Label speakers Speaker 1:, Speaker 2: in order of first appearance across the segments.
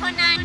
Speaker 1: Conan.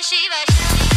Speaker 1: Shiva Shiva